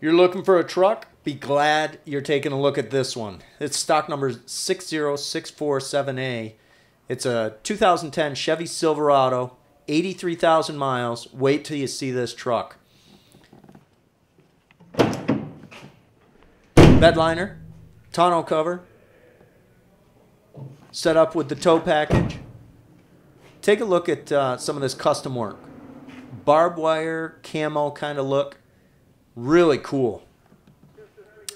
You're looking for a truck? Be glad you're taking a look at this one. It's stock number 60647A. It's a 2010 Chevy Silverado, 83,000 miles. Wait till you see this truck. Bedliner, tonneau cover, set up with the tow package. Take a look at uh, some of this custom work. Barbed wire, camo kind of look. Really cool.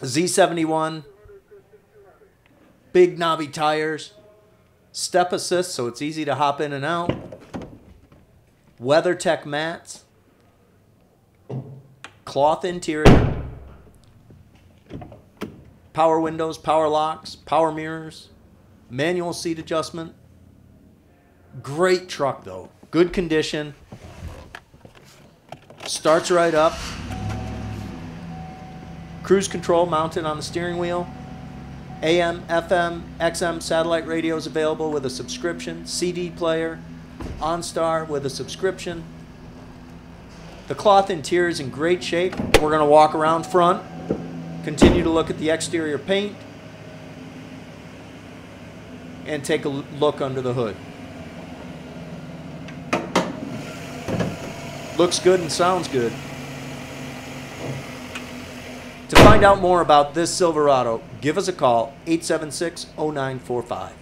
Z71, big knobby tires, step assist so it's easy to hop in and out, WeatherTech mats, cloth interior, power windows, power locks, power mirrors, manual seat adjustment. Great truck though, good condition, starts right up. Cruise control mounted on the steering wheel. AM, FM, XM satellite radios available with a subscription. CD player. OnStar with a subscription. The cloth interior is in great shape. We're going to walk around front. Continue to look at the exterior paint. And take a look under the hood. Looks good and sounds good. To find out more about this Silverado, give us a call 876 0945.